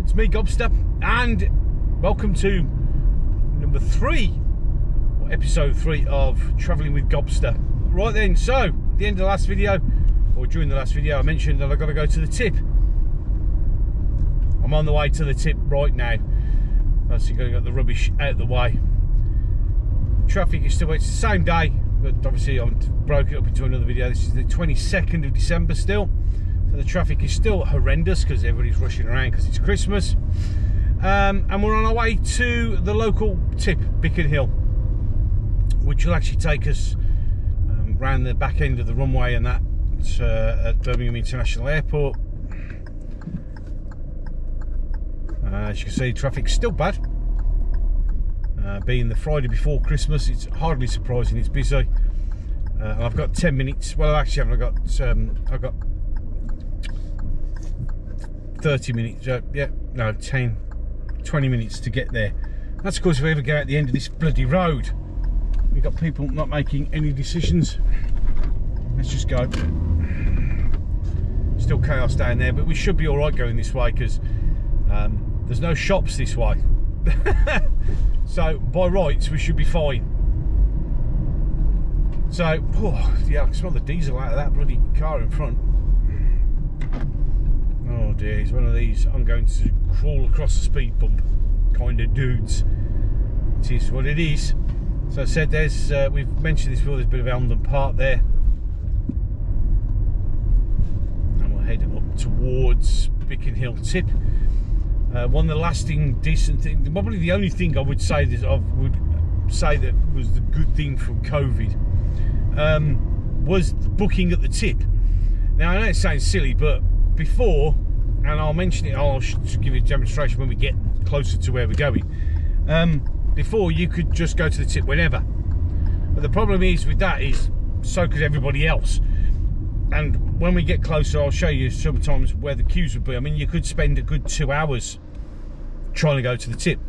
it's me Gobster, and welcome to number three, or episode three of Travelling with Gobster. Right then, so at the end of the last video, or during the last video, I mentioned that I've got to go to the tip. I'm on the way to the tip right now. Obviously, got to get the rubbish out of the way. Traffic is still, it's the same day, but obviously I've broke it up into another video. This is the 22nd of December still. So the traffic is still horrendous because everybody's rushing around because it's Christmas. Um, and we're on our way to the local tip, Bickenhill, which will actually take us um, the back end of the runway and that uh, at Birmingham International Airport. Uh, as you can see, traffic's still bad. Uh, being the Friday before Christmas, it's hardly surprising it's busy. Uh, I've got 10 minutes. Well, actually. I've got um, I've got 30 minutes. Uh, yeah, no, 10, 20 minutes to get there. That's of course if we ever go out the end of this bloody road. We've got people not making any decisions. Let's just go. Still chaos down there, but we should be all right going this way because um, there's no shops this way. so by rights, we should be fine. So, oh, yeah, I can smell the diesel out of that bloody car in front. Oh dear, he's one of these I'm going to crawl across the speed bump kind of dudes. It is what it is. So I said there's, uh, we've mentioned this before, there's a bit of Elmdon Park there. And we'll head up towards Bickenhill Tip. Uh, one of the lasting decent things, probably the only thing I would say that I would say that was the good thing from COVID um, was booking at the tip. Now I know it sounds silly, but before, and I'll mention it, I'll give you a demonstration when we get closer to where we're going. Um, before you could just go to the tip whenever, but the problem is with that is so could everybody else. And when we get closer, I'll show you sometimes where the queues would be. I mean, you could spend a good two hours trying to go to the tip.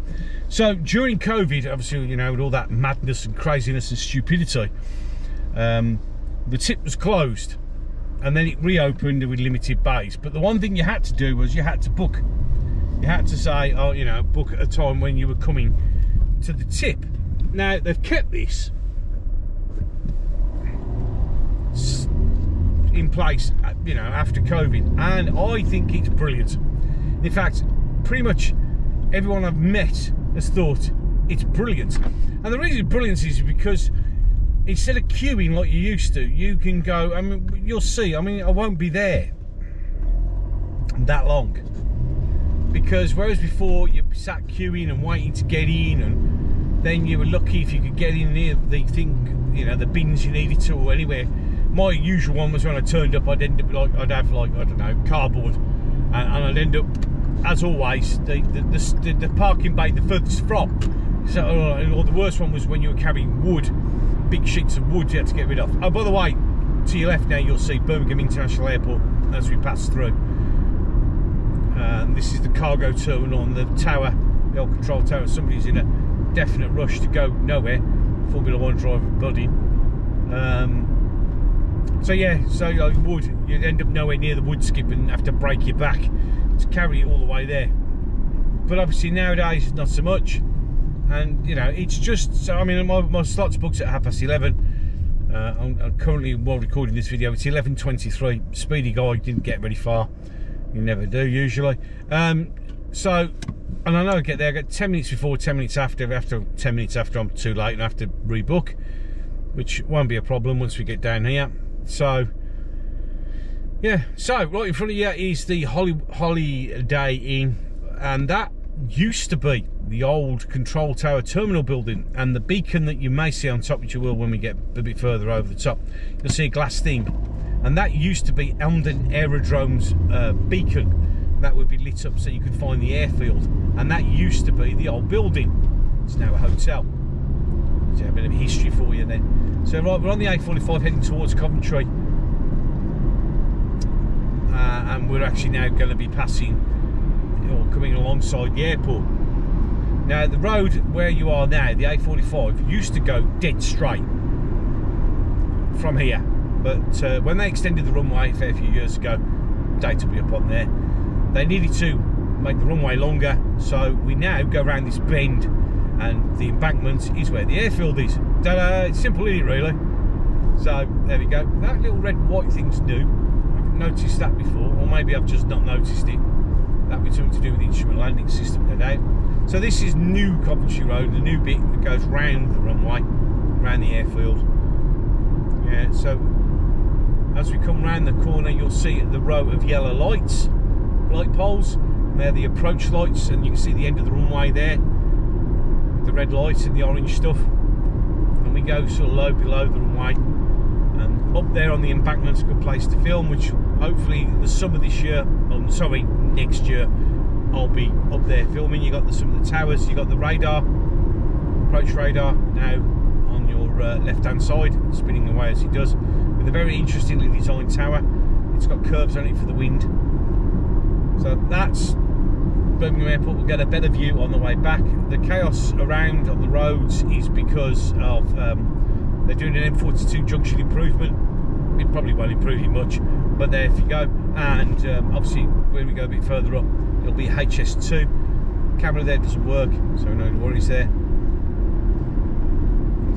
So during COVID, obviously, you know, with all that madness and craziness and stupidity, um, the tip was closed and then it reopened with limited base. But the one thing you had to do was you had to book. You had to say, oh, you know, book at a time when you were coming to the tip. Now, they've kept this in place, uh, you know, after COVID, and I think it's brilliant. In fact, pretty much everyone I've met has thought it's brilliant. And the reason it's brilliant is because instead of queuing like you used to, you can go. I mean, you'll see. I mean, I won't be there that long because whereas before you sat queuing and waiting to get in, and then you were lucky if you could get in near the thing, you know, the bins you needed to or anywhere. My usual one was when I turned up, I'd end up like I'd have like I don't know cardboard, and, and I'd end up, as always, the the, the, the parking bay the furthest from. So, or the worst one was when you were carrying wood big sheets of wood you had to get rid of. Oh, by the way, to your left now you'll see Birmingham International Airport as we pass through. Uh, this is the cargo terminal and the tower, the old control tower. Somebody's in a definite rush to go nowhere. Formula One driver buddy. Um, so yeah, so like wood, you'd end up nowhere near the wood skip and have to break your back to carry it all the way there. But obviously nowadays, not so much. And you know it's just so I mean my, my slots booked at half past 11 uh, I'm, I'm, currently while recording this video it's 11.23 speedy guy didn't get very far. You never do usually. Um, so and I know I get there I get 10 minutes before 10 minutes after. After 10 minutes after I'm too late and I have to rebook which won't be a problem once we get down here. So yeah so right in front of you is the Holly Holiday Inn and that used to be the old control tower terminal building and the beacon that you may see on top which you will when we get a bit further over the top you'll see a glass thing and that used to be Elmdon Aerodrome's uh, beacon that would be lit up so you could find the airfield and that used to be the old building. It's now a hotel. So a bit of history for you then. So right we're on the A45 heading towards Coventry uh, and we're actually now going to be passing or coming alongside the airport now the road where you are now, the A45, used to go dead straight. from here. But uh, when they extended the runway a fair few years ago, data will be up on there. They needed to make the runway longer, so we now go around this bend, and the embankment is where the airfield is. Ta-da! It's simple, isn't it, really? So there we go. That little red white thing's new. Noticed that before, or maybe I've just not noticed it. That'd be something to do with the instrument landing system, no doubt. So this is new Coventry Road, the new bit that goes round the runway, round the airfield. Yeah, so as we come round the corner, you'll see the row of yellow lights, light poles. They're the approach lights, and you can see the end of the runway there, the red lights and the orange stuff. And we go sort of low below the runway, and up there on the embankment's a good place to film, which hopefully the summer this year, oh, sorry, next year, I'll be up there filming. You got the, some of the towers, you got the radar, approach radar now on your uh, left hand side, spinning away as it does, with a very interestingly designed tower. It's got curves on it for the wind. So that's Birmingham Airport. We'll get a better view on the way back. The chaos around on the roads is because of um, they're doing an M42 junction improvement. It probably won't improve you much, but there if you go. And um, obviously, when we go a bit further up, it'll be HS2. Camera there doesn't work, so no worries there.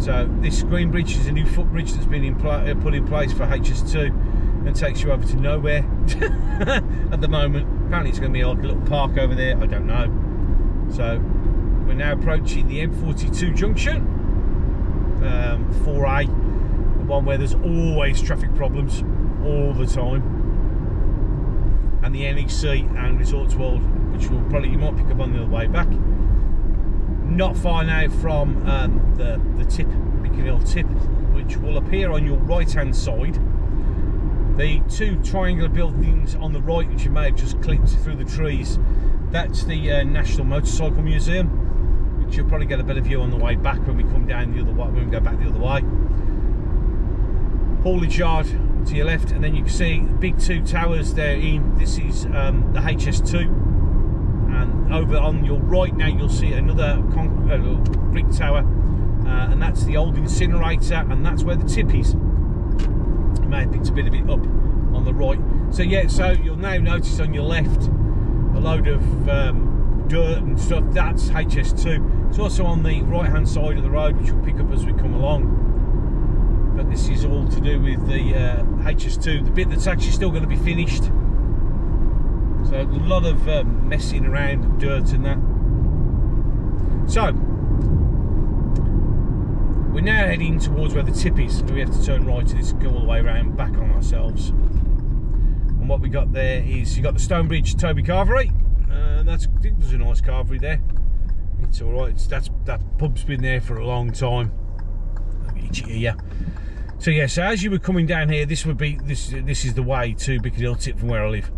So this screen bridge is a new footbridge that's been in uh, put in place for HS2 and takes you over to nowhere at the moment. Apparently it's going to be like a little park over there, I don't know. So we're now approaching the M42 junction, um, 4A, the one where there's always traffic problems all the time. And the NEC and Resorts World, which will probably you might pick up on the other way back not far now from um, the, the tip, Bickenhill tip, which will appear on your right hand side. The two triangular buildings on the right, which you may have just clipped through the trees, that's the uh, National Motorcycle Museum, which you'll probably get a better view on the way back when we come down the other way, when we go back the other way. Haulage Yard to your left, and then you can see big two towers there in. This is um, the HS2 and over on your right now you'll see another uh, brick tower. Uh, and that's the old incinerator and that's where the tip is. You may have picked a bit of it up on the right. So yeah so you'll now notice on your left a load of um, dirt and stuff. That's HS2 it's also on the right hand side of the road which we'll pick up as we come along but this is all to do with the uh, HS2 the bit that's actually still going to be finished so a lot of um, messing around, dirt and that. So we're now heading towards where the tip is. We have to turn right to this, go all the way around, back on ourselves. And what we got there is you got the Stonebridge Toby Carvery. Uh, that's I think there's a nice carvery there. It's all right. It's, that's that pub's been there for a long time. Yeah. So yeah, so as you were coming down here, this would be this this is the way to Hill Tip from where I live.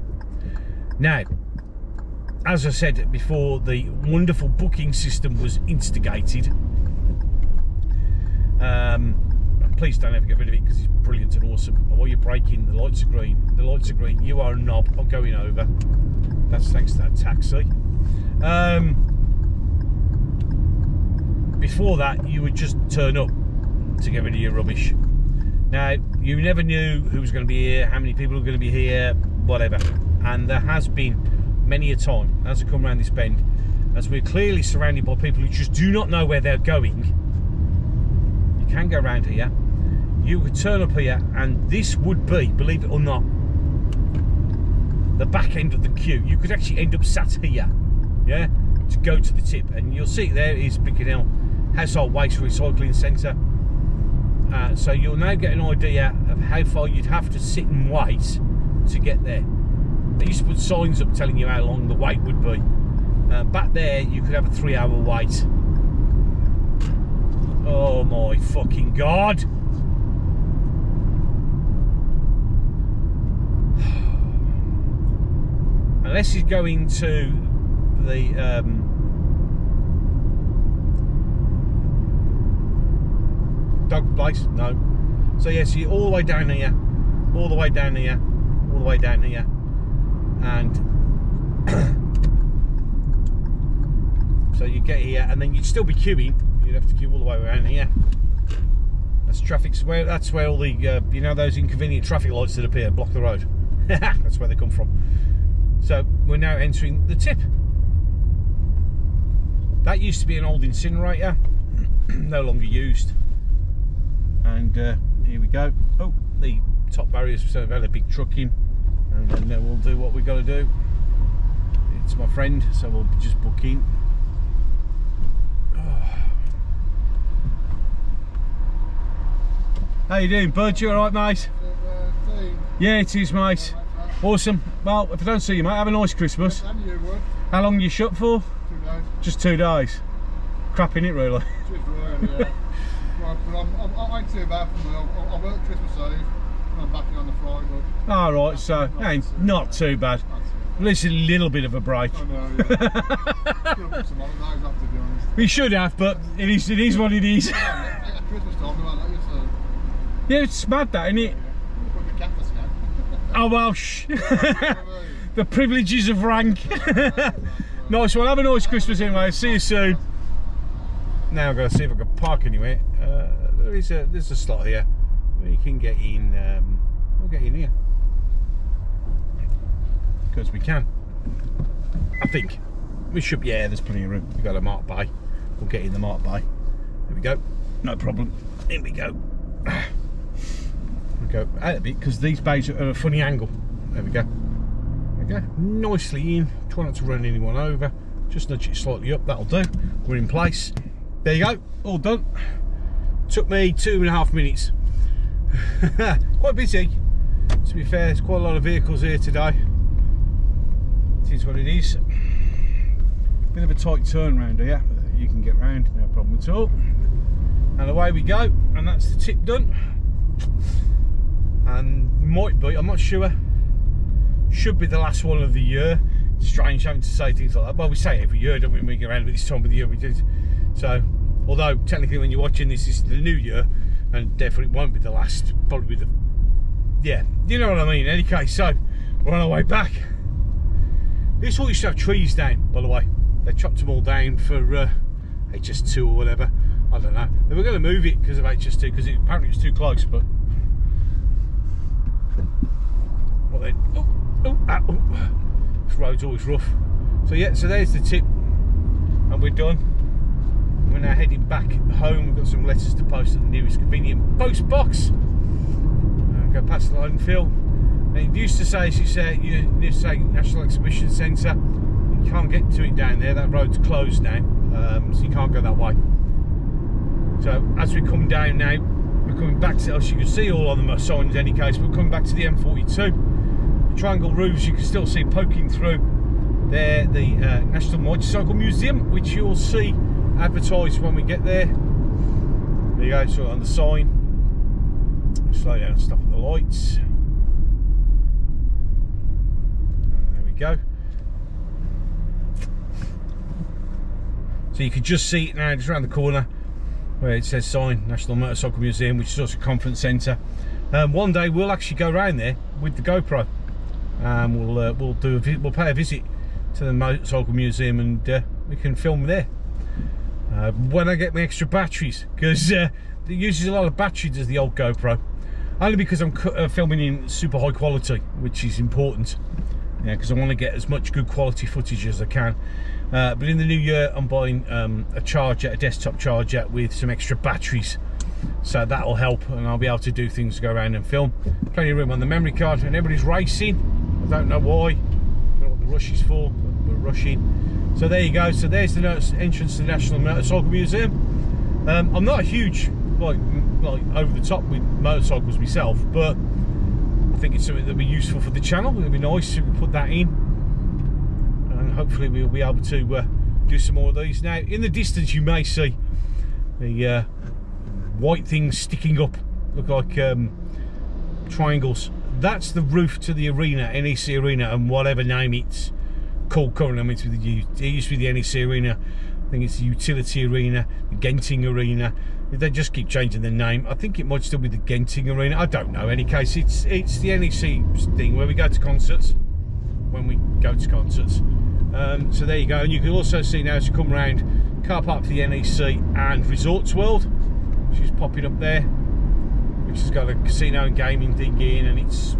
Now, as I said before, the wonderful booking system was instigated. Um, please don't ever get rid of it because it's brilliant and awesome. And while you're braking, the lights are green. The lights are green. You are a knob. I'm going over. That's thanks to that taxi. Um, before that, you would just turn up to get rid of your rubbish. Now, you never knew who was going to be here, how many people were going to be here, whatever. And there has been many a time as I come around this bend as we're clearly surrounded by people who just do not know where they're going. You can go around here. You could turn up here and this would be believe it or not the back end of the queue. You could actually end up sat here yeah to go to the tip. And you'll see there is Hill Household Waste Recycling Centre uh, so you'll now get an idea of how far you'd have to sit and wait to get there they used to put signs up telling you how long the wait would be. Uh, back there, you could have a three hour wait. Oh my fucking god! Unless he's going to the um, dog place, no. So yes, yeah, so you're all the way down here, all the way down here, all the way down here and so you get here and then you'd still be queuing you'd have to queue all the way around here That's traffic's where that's where all the uh, you know those inconvenient traffic lights that appear block the road. that's where they come from. So we're now entering the tip. That used to be an old incinerator, no longer used. And uh, here we go. Oh, the top barriers so we've had a big truck in, and then uh, we'll do what we've got to do. It's my friend, so we'll just book in. How you doing, Bud? You all right, mate? Yeah, it is, mate. Awesome. Well, if I don't see you, mate, have a nice Christmas. And you would. How long you shut for? Two days. Just two days. Crap in it, really. Just really, yeah. right, but I'm, I'm, I ain't too bad for me. I, I work Christmas Eve and I'm back in on the Friday, All right, so ain't not too bad. At least a little bit of a break. I know, yeah. Could have put some holidays off, to be honest. We should have, but it is it is what it is. Yeah, at Christmas time, no, like you said. Yeah, it's mad that, isn't it? Put the cat to scan. Oh well, shh. the privileges of rank. nice one. Have a nice Christmas anyway. See you soon. Now I'm going to see if I can park anywhere. There is a there's a slot here. We can get in. Um, we'll get in here because we can. I think we should. Be. Yeah, there's plenty of room. We've got a mark bay. We'll get in the mark bay. There we go. No problem. In we go. We go out a bit because these bays are at a funny angle. There we go. There we go. Nicely in. Try not to run anyone over. Just nudge it slightly up. That'll do. We're in place. There you go. All done. Took me two and a half minutes. quite busy. To be fair, there's quite a lot of vehicles here today. It is what it is. Bit of a tight turn round here. but You can get round, no problem at all. And away we go. And that's the tip done and might be, I'm not sure, should be the last one of the year. Strange having to say things like that. Well, we say it every year, don't we? When we get around with this time of the year, we do. So, although technically when you're watching this, is the new year, and definitely won't be the last, probably the, yeah, you know what I mean. In any case, so we're on our way back. This all used to have trees down, by the way. They chopped them all down for uh, HS2 or whatever. I don't know. They were going to move it because of HS2 because it, apparently it's too close, but well then, oh, oh, ah, oh. This road's always rough. So yeah, so there's the tip, and we're done. We're now heading back home. We've got some letters to post at the nearest convenient post box. Uh, go past the. And it used to say, as you say, you used to say National Exhibition Centre. You can't get to it down there. That road's closed now, um, so you can't go that way. So as we come down now, we're coming back to, as you can see all on the signs in any case, we're coming back to the M42. The triangle roofs you can still see poking through. There, the uh, National Motorcycle Museum, which you'll see advertised when we get there. There you go, so on the sign. Slow down and stop at the lights. There we go. So you can just see it now, just around the corner where it says sign National Motorcycle Museum, which is also a conference centre. Um, one day we'll actually go around there with the GoPro. Um, we'll uh, we'll do a we'll pay a visit to the motorcycle museum and uh, we can film there. Uh, when I get my extra batteries, because uh, it uses a lot of battery does the old GoPro. Only because I'm uh, filming in super high quality, which is important. Yeah, because I want to get as much good quality footage as I can. Uh, but in the new year, I'm buying um, a charger, a desktop charger with some extra batteries. So that'll help, and I'll be able to do things, go around and film. Plenty of room on the memory card, and everybody's racing. I don't know why. I don't know what the rush is for, but we're rushing. So there you go. So there's the entrance to the National Motorcycle Museum. Um, I'm not a huge, like, like over the top with motorcycles myself, but I think it's something that'll be useful for the channel. It'll be nice if we put that in, and hopefully we'll be able to uh, do some more of these. Now, in the distance, you may see the uh, white things sticking up, look like um, triangles. That's the roof to the arena, NEC Arena, and whatever name it's called currently. I mean, the, it used to be the NEC Arena. I think it's the Utilita Arena, the Genting Arena. They just keep changing the name. I think it might still be the Genting Arena. I don't know. In any case, it's it's the NEC thing where we go to concerts. When we go to concerts. Um, so there you go. And you can also see now as you come round, car park for the NEC and Resorts World, She's popping up there. which has got a casino and gaming thing in, and it's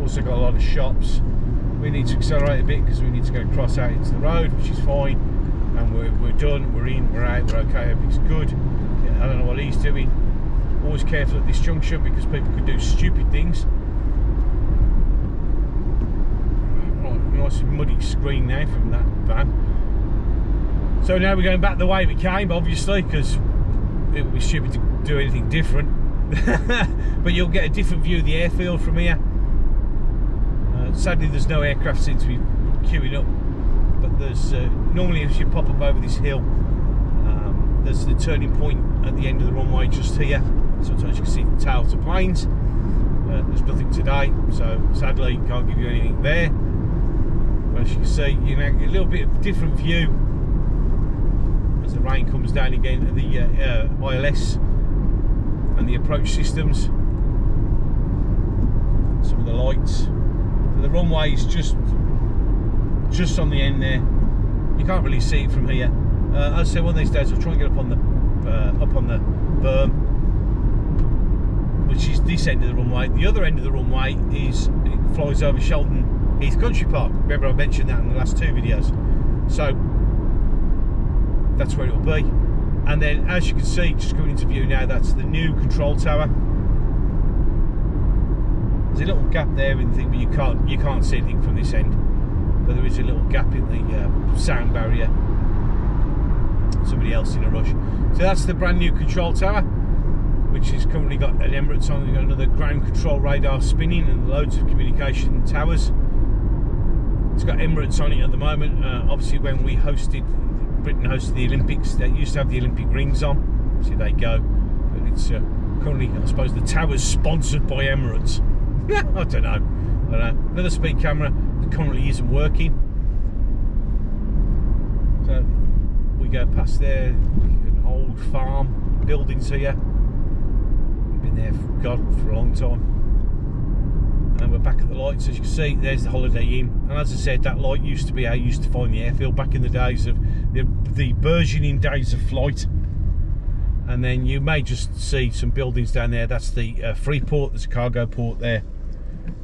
also got a lot of shops. We need to accelerate a bit because we need to go cross out into the road, which is fine. And we're, we're done, we're in, we're out, we're okay, everything's good. Yeah, I don't know what he's doing. Always careful at this junction because people could do stupid things. Right, nice muddy screen now from that van. So now we're going back the way we came, obviously, because it would be stupid to do anything different. but you'll get a different view of the airfield from here. Sadly, there's no aircraft seem to be queuing up, but there's uh, normally as you pop up over this hill, um, there's the turning point at the end of the runway just here. Sometimes you can see the tails of planes. Uh, there's nothing today, so sadly can't give you anything there. But as you can see, you know a little bit of different view as the rain comes down again at the uh, uh, ILS and the approach systems. Some of the lights. The runway is just just on the end there. You can't really see it from here. Uh, I'll say one of these days I'll try and get up on the uh, up on the berm which is this end of the runway. The other end of the runway is it flies over Sheldon Heath Country Park. Remember I mentioned that in the last two videos. So that's where it'll be. And then as you can see, just coming into view now, that's the new control tower. There's a little gap there in the thing, but you can't you can't see anything from this end. But there is a little gap in the uh, sound barrier. Somebody else in a rush. So that's the brand new control tower which has currently got an Emirates on, got another ground control radar spinning and loads of communication towers. It's got Emirates on it at the moment. Uh, obviously, when we hosted, Britain hosted the Olympics, they used to have the Olympic rings on. See, they go. But it's uh, currently, I suppose, the tower's sponsored by Emirates. I don't know. I don't know. Another speed camera that currently isn't working. So we go past there, an old farm buildings here been there, for, God, for a long time. And then we're back at the lights, as you can see, there's the Holiday Inn. And as I said, that light used to be how I used to find the airfield back in the days of the, the burgeoning days of flight. And then you may just see some buildings down there. That's the uh, Freeport, there's a cargo port there.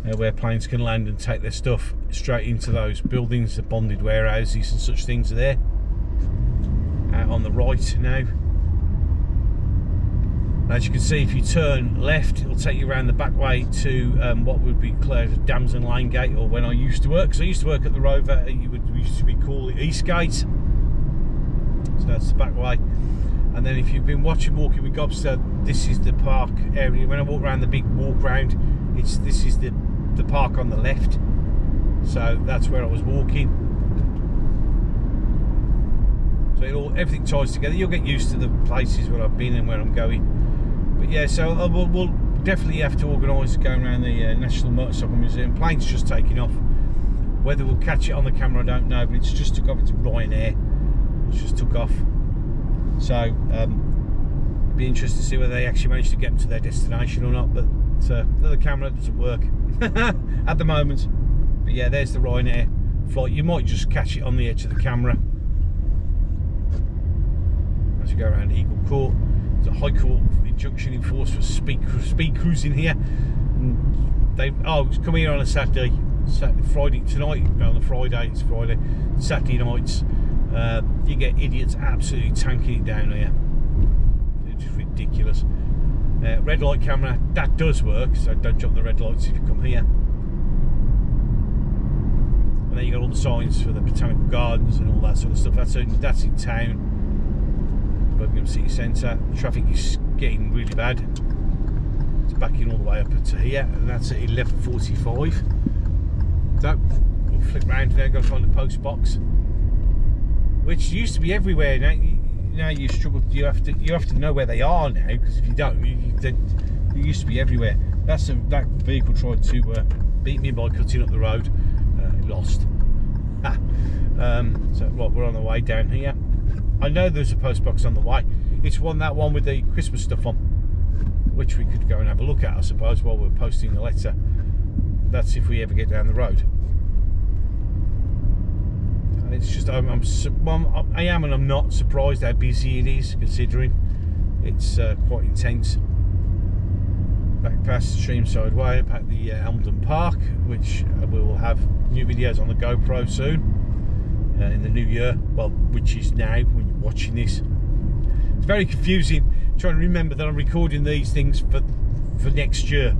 Uh, where planes can land and take their stuff straight into those buildings, the bonded warehouses and such things are there. Out on the right now. As you can see, if you turn left, it'll take you around the back way to um, what would be as Damson Lane Gate, or when I used to work. So I used to work at the Rover, you would used to be called the East Gate. So that's the back way. And then if you've been watching Walking with Gobster, this is the park area. When I walk around the big walk round, it's this is the the park on the left. So that's where I was walking. So it all everything ties together. You'll get used to the places where I've been and where I'm going but yeah, so uh, we'll, we'll, definitely have to organise going around the uh, National Motorcycle Museum. Plane's just taking off. Whether we'll catch it on the camera, I don't know, but it's just took off. It's Ryanair. It's just took off. So, um, be interested to see whether they actually manage to get them to their destination or not. But the camera doesn't work at the moment. But yeah, there's the Ryanair flight. You might just catch it on the edge of the camera as you go around Eagle Court. There's a High Court injunction in force for speed, speed cruising here. And they oh, it's coming here on a Saturday, Saturday, Friday tonight. On a Friday, it's Friday. Saturday nights, uh, you get idiots absolutely tanking it down here. It's just ridiculous. Uh, red light camera that does work, so don't jump the red lights if you come here. And then you got all the signs for the botanical gardens and all that sort of stuff. That's in, that's in town. Birmingham City Centre. Traffic is getting really bad. It's backing all the way up to here, and that's at 11.45. So, we'll flick round there, go find the post box, which used to be everywhere. Now, now you struggle. You have to you have to know where they are now because if you don't, you, they, used to be everywhere. That's a, that vehicle tried to uh, beat me by cutting up the road. Uh, lost. Um, so right, we're on the way down here. I know there's a post box on the way. It's one that one with the Christmas stuff on, which we could go and have a look at, I suppose, while we're posting the letter. That's if we ever get down the road. It's just I'm, I'm well, I am and I'm not surprised how busy it is, considering it's uh, quite intense. Back past Streamside Way, at the uh, Elmdon Park, which uh, we will have new videos on the GoPro soon uh, in the new year. Well, which is now when you're watching this. It's very confusing trying to remember that I'm recording these things for for next year.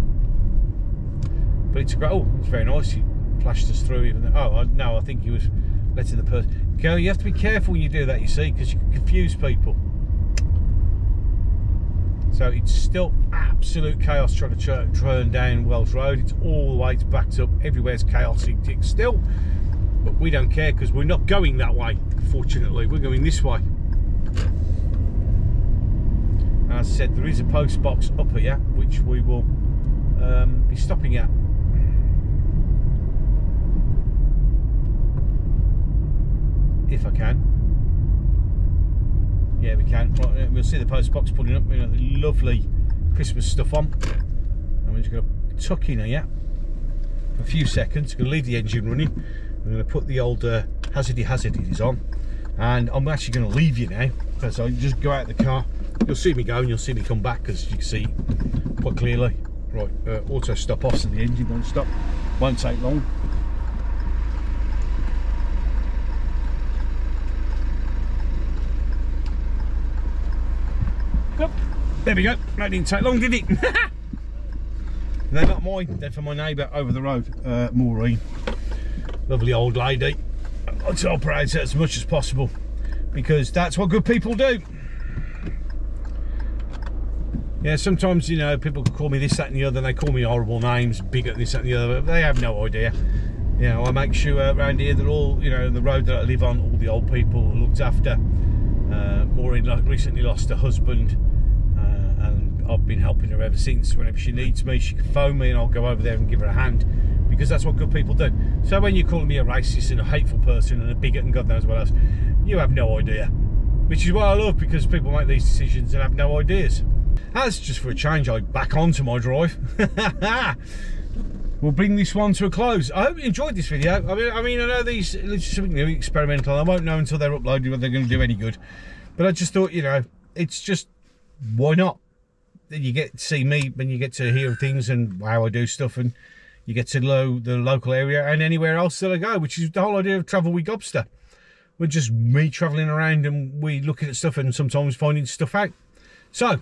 But it's great. Oh, it's very nice. He flashed us through. Even though, oh no, I think he was letting the person go. You have to be careful when you do that. You see, because you can confuse people. So it's still absolute chaos trying to tur- turn down Wells Road. It's all the way it's backed up. Everywhere's chaotic still. But we don't care because we're not going that way, fortunately. We're going this way. As I said, there is a post box up here, which we will um, be stopping at. If I can. Yeah, we can. Right, uh, we'll see the post box putting up you know, lovely Christmas stuff on. And we're just going to tuck in here for a few seconds. I'm Going to leave the engine running. I'm going to put the old uh, hazardy hazardies on. And I'm actually going to leave you now because I just go out the car. You'll see me go and you'll see me come back because you can see quite clearly. Right, uh, auto stop off so the engine won't stop. Won't take long. There we go. That didn't take long, did it? they're not mine. They're for my neighbour over the road, uh, Maureen. Lovely old lady. I operate it as much as possible because that's what good people do. Yeah, sometimes you know people call me this, that, and the other. They call me horrible names, bigot, this, that, and the other. But they have no idea. You know, I make sure around here that all you know the road that I live on, all the old people looked after. Uh, Maureen recently lost her husband, uh, and I've been helping her ever since. Whenever she needs me, she can phone me, and I'll go over there and give her a hand because that's what good people do. So when you're calling me a racist and a hateful person and a bigot and God knows what else, you have no idea. Which is what I love because people make these decisions and have no ideas. That's just for a change. I back onto my drive. we'll bring this one to a close. I hope you enjoyed this video. I mean, I mean, I know these it's something new, experimental. I won't know until they're uploaded whether they're going to do any good. But I just thought, you know, it's just why not? Then you get to see me, and you get to hear things and how I do stuff, and you get to know the local area and anywhere else that I go, which is the whole idea of travel with Gobster. We're just me travelling around and we looking at stuff and sometimes finding stuff out. So,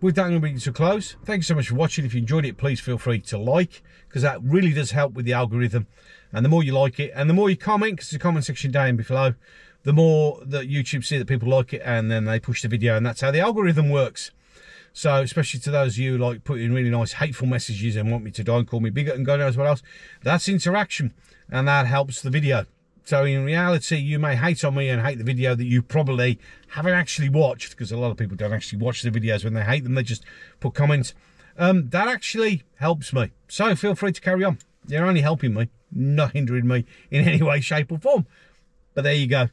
with that, I'm going to bring close. Thank you so much for watching. If you enjoyed it, please feel free to like, because that really does help with the algorithm. And the more you like it, and the more you comment, because the comment section down below, the more that YouTube see that people like it, and then they push the video, and that's how the algorithm works. So, especially to those of you like putting really nice hateful messages and want me to die and call me bigot and God knows what else, that's interaction, and that helps the video. So in reality, you may hate on me and hate the video that you probably haven't actually watched, because a lot of people don't actually watch the videos when they hate them, they just put comments. Um, that actually helps me. So feel free to carry on. You're only helping me, not hindering me in any way, shape or form. But there you go.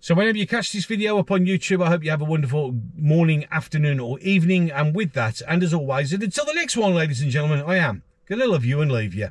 So whenever you catch this video up on YouTube, I hope you have a wonderful morning, afternoon or evening. And with that, and as always, and until the next one, ladies and gentlemen, I am going to love you and leave you.